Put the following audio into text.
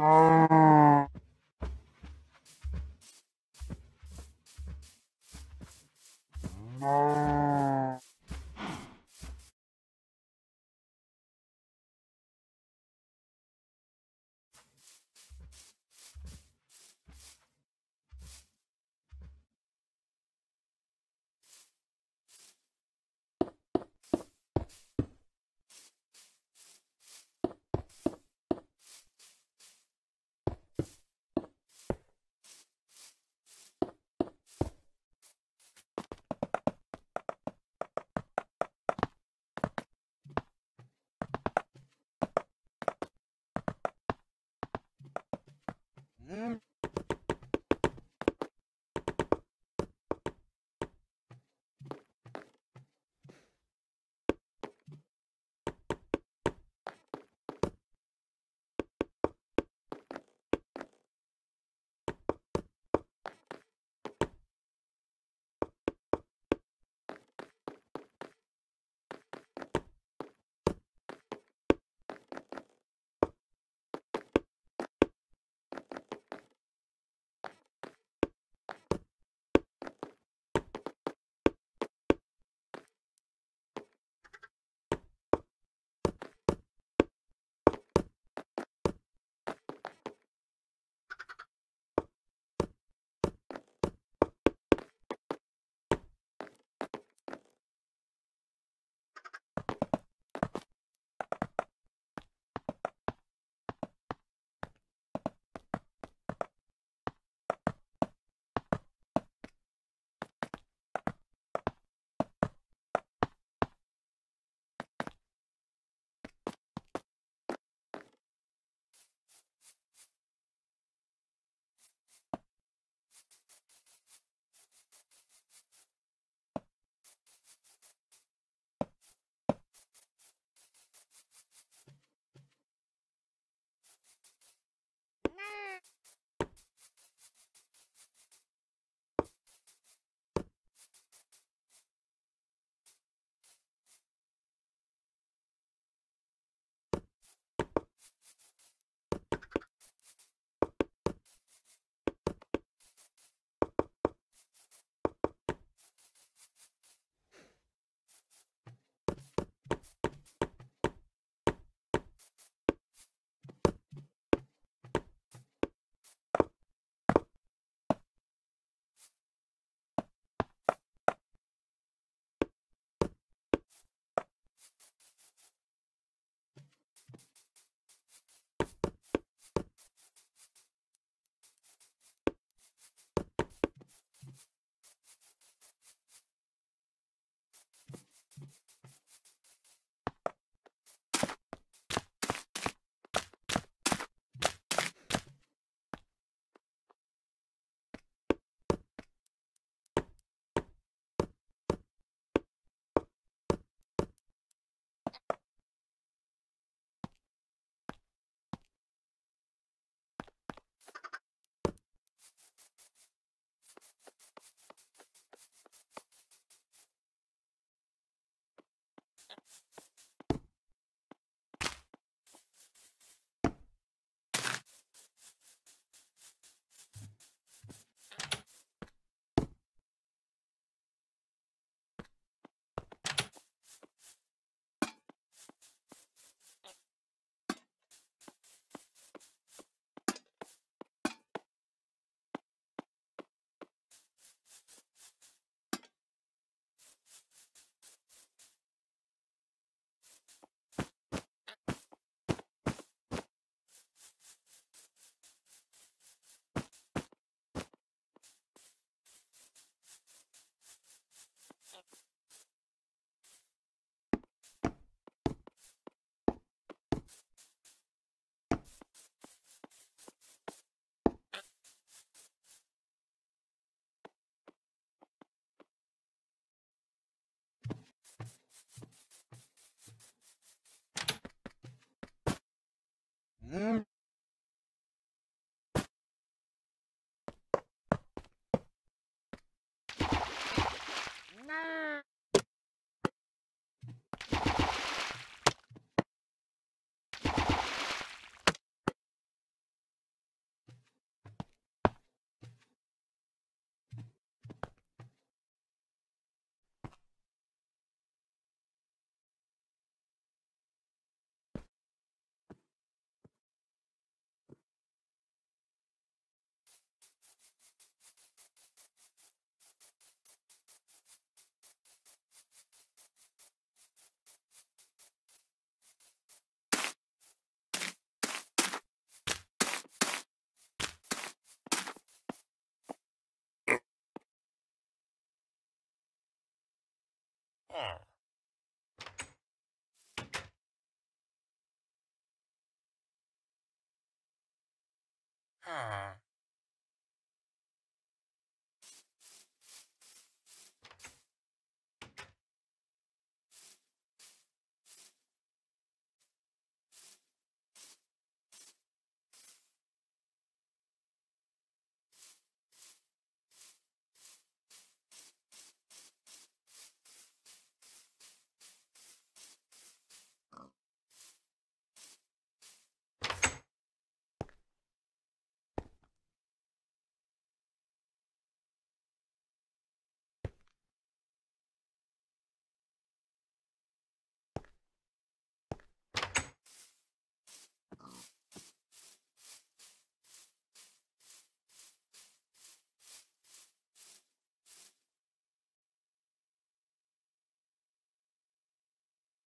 No. Mm-hmm. Huh.